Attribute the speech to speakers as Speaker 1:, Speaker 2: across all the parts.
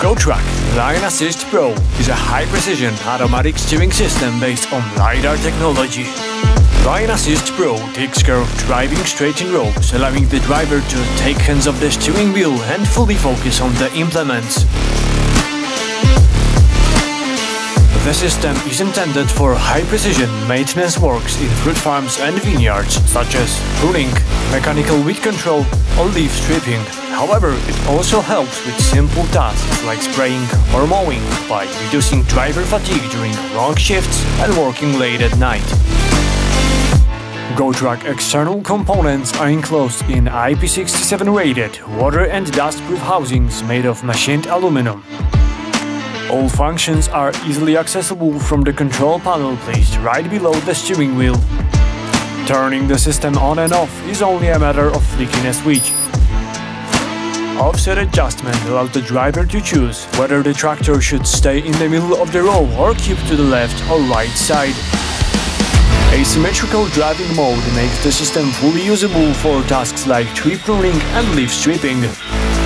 Speaker 1: GoTrack Line Assist Pro is a high-precision automatic steering system based on LiDAR technology. Line Assist Pro takes care of driving straight in rows, allowing the driver to take hands off the steering wheel and fully focus on the implements. The system is intended for high-precision maintenance works in fruit farms and vineyards, such as pruning, mechanical weed control, or leaf stripping. However, it also helps with simple tasks like spraying or mowing by reducing driver fatigue during long shifts and working late at night. GoTrack external components are enclosed in IP67 rated water and dust-proof housings made of machined aluminum. All functions are easily accessible from the control panel placed right below the steering wheel. Turning the system on and off is only a matter of flicking a switch. Offset adjustment allows the driver to choose whether the tractor should stay in the middle of the row or keep to the left or right side. Asymmetrical driving mode makes the system fully usable for tasks like tree pruning and leaf stripping.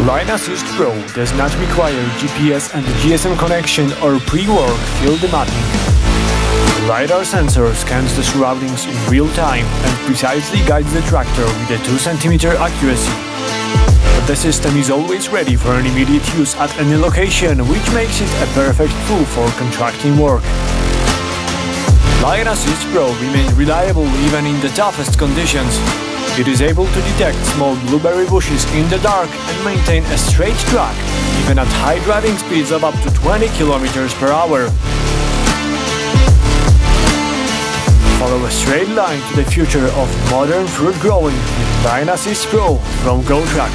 Speaker 1: Line Assist Pro does not require GPS and GSM connection or pre-work field mapping. LiDAR sensor scans the surroundings in real time and precisely guides the tractor with a 2cm accuracy. The system is always ready for an immediate use at any location, which makes it a perfect tool for contracting work. Line Assist Pro remains reliable even in the toughest conditions. It is able to detect small blueberry bushes in the dark and maintain a straight track, even at high driving speeds of up to 20 km per hour. Follow a straight line to the future of modern fruit growing with Assist Pro from GoTrack.